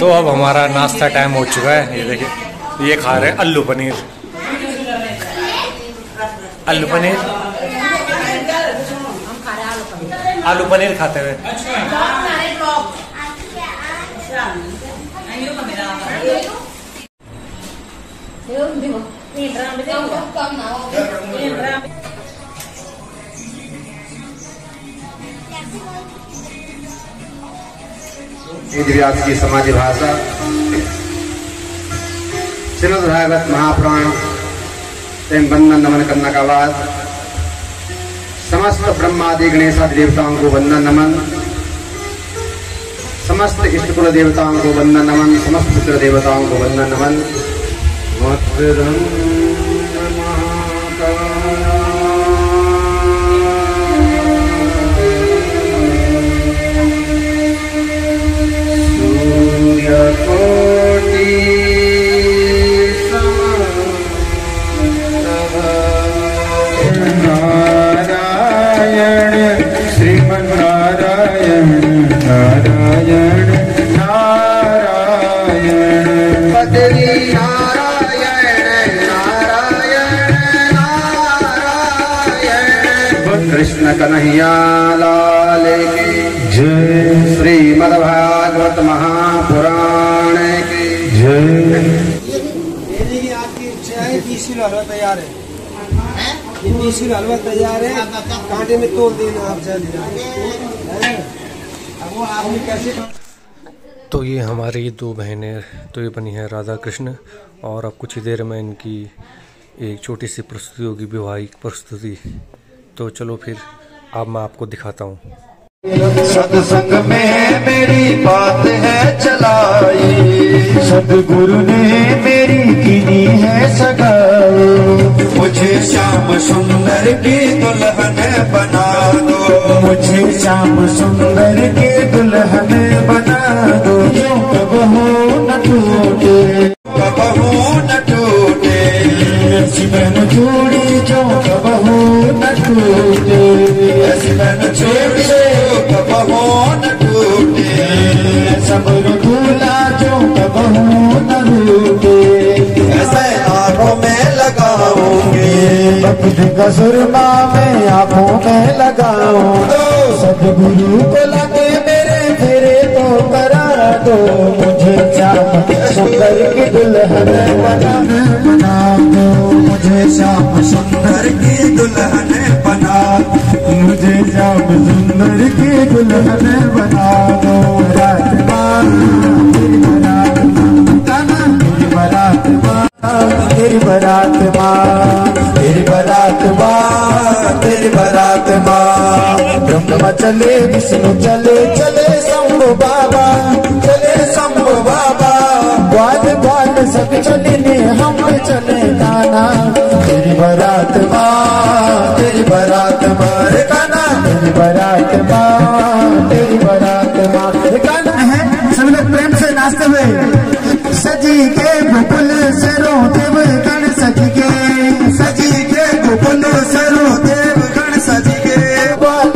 तो अब हमारा नाश्ता टाइम हो चुका है। ये देखिए, ये खा रहे हैं आलू पनीर। आलू पनीर? आलू पनीर खाते हुए। अच्छा। समाधि भाषा। श्रीमद भागवत महापुराण, एवं वंदन नमन करने का बाद समस्त ब्रह्मादि गणेशादि देवताओं को वंदन नमन। समस्त इष्ट कुल देवताओं को वंदन नमन। समस्त पुत्र देवताओं को वंदन नमन। कृष्ण कन्हैया लाल की जय। श्रीमद्भागवत महापुराण की जय मेरी की आपकी इच्छा है बीस किलो हलवा तैयार है ये बीस हलवा तैयार है कांटे में तोड़ देना आप जल्दी अब वो आपने कैसे तो ये हमारी दो बहनें तो ये बनी है राधा कृष्ण और अब कुछ ही देर में इनकी एक छोटी सी प्रस्तुति होगी विवाहिक प्रस्तुति। तो चलो फिर अब मैं आपको दिखाता हूँ। सत्संग में मेरी बात है, चलाई। सतगुरु ने मेरी गिनी है, सगाई। मुझे श्याम सुंदर की दुल्हन बना दो। मुझे श्याम सुंदर की जो में सुरमा में आँखों में लगाऊँ सदगुरु को लगे मेरे फेरे तो करा दो मुझे श्याम सुंदर की दुल्हन बना दो मुझे श्याम सुंदर की दुल्हन बारात माँ तेरी बारात माँ तेरी बारात माँ ब्रह्मा चले, विष्णु चले चले शंभु बाबा, चले शंभु बाबा। ग्वाल ग्वाल सब चले हम चले गाना तेरी बारात माँ तेरी बारात माँ रे गाना तेरी बरात माँ तेरी बारात माँ रे गाना है, सभी लोग प्रेम से नाचते हुए, सजी के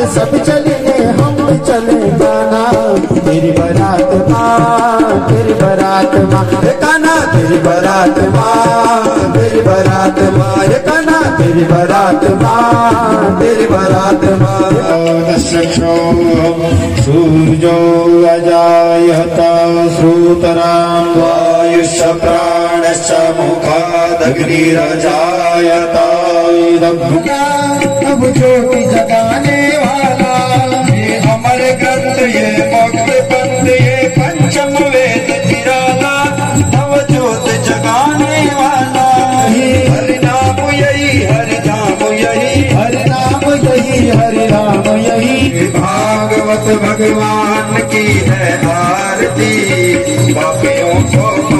बाल सब चले हम चले गाना तेरी बारात माँ तेरी बारात माँ ये गाना तेरी बारात माँ तेरी बारात माँ ये गाना तेरी बारात माँ तेरी बारात माँ। सूर्यो अजायता श्रोतराम वायुष प्राणश्च मुखादग्निरजायता अब ज्योति जगाने ग्रंथ ये मोक्ष पंथ ये पंचम वेद निराला नव ज्योत जगाने वाला। हरि नाम यही हरि नाम यही। हरि नाम यही हरि नाम यही। भागवत भगवान की है आरती। बापियों को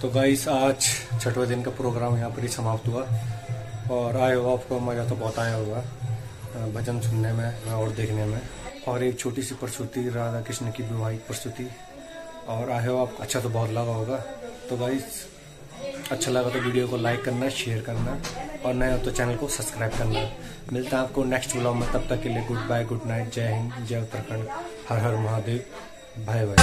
तो गाइस आज छठवें दिन का प्रोग्राम यहाँ पर ही समाप्त हुआ और आए हो आपको मज़ा तो बहुत आया होगा भजन सुनने में और देखने में। और एक छोटी सी प्रस्तुति, राधा कृष्ण की विवाहिक प्रस्तुति। और आए हो आपको अच्छा तो बहुत लगा होगा। तो गाइस अच्छा लगा तो वीडियो को लाइक करना शेयर करना। और नए हो तो चैनल को सब्सक्राइब करना। मिलता है आपको नेक्स्ट ब्लॉग में, तब तक के लिए गुड बाय गुड नाइट जय हिंद, जय उत्तराखंड, हर हर महादेव भाई बाय